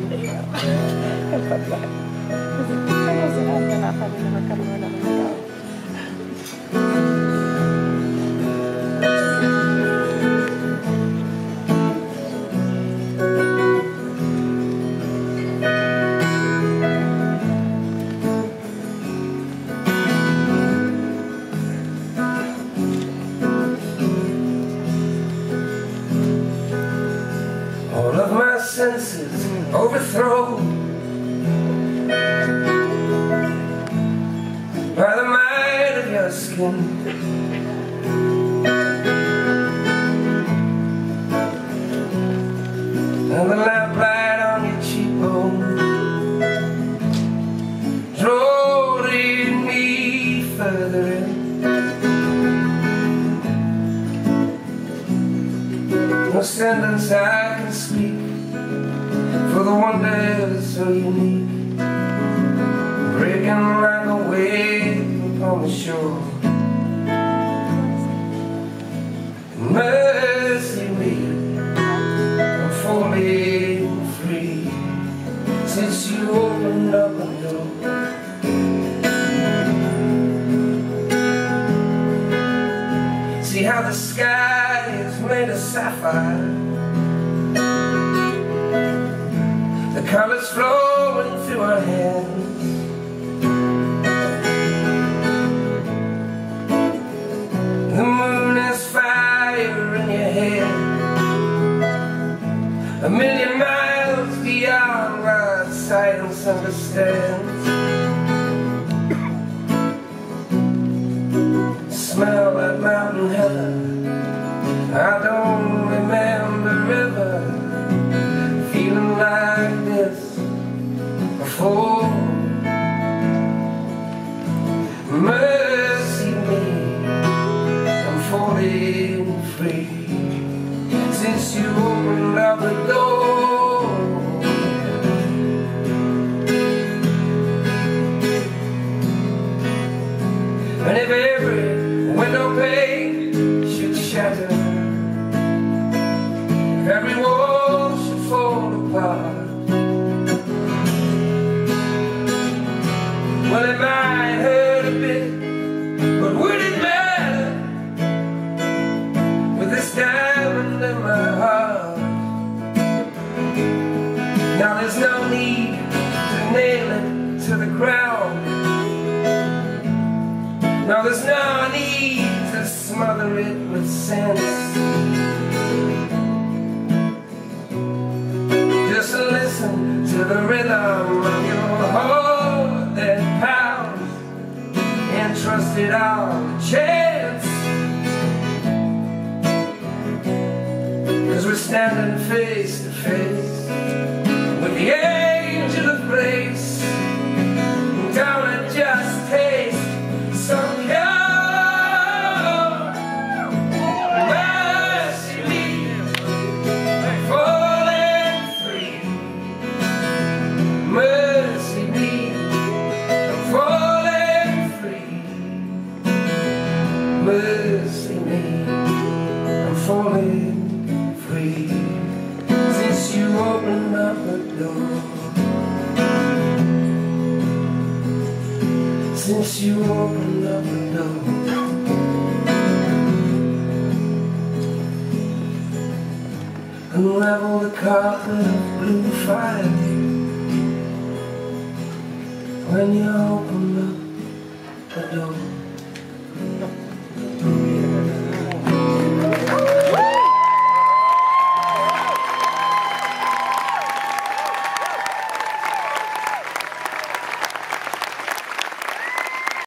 video. Pa rin senses overthrown by the might of your skin. And the lamplight on your cheekbone drawing me further in. No sentence I can speak For the wonder is so unique Breaking like a wave upon the shore. Mercy me I'm falling free. Since you opened up the door. See how the sky is made of sapphire colors flowing through our hands. The moon is fire in your head A million miles beyond what science understands before. Mercy me, I'm falling free since you opened up the door. Now there's no need to smother it with sense. Just listen to the rhythm of your heart that pounds And trust it all to chance. Cause we're standing face to face falling free. Since you opened up the door. Since you opened up the door. Unravel the carpet of blue fire When you open up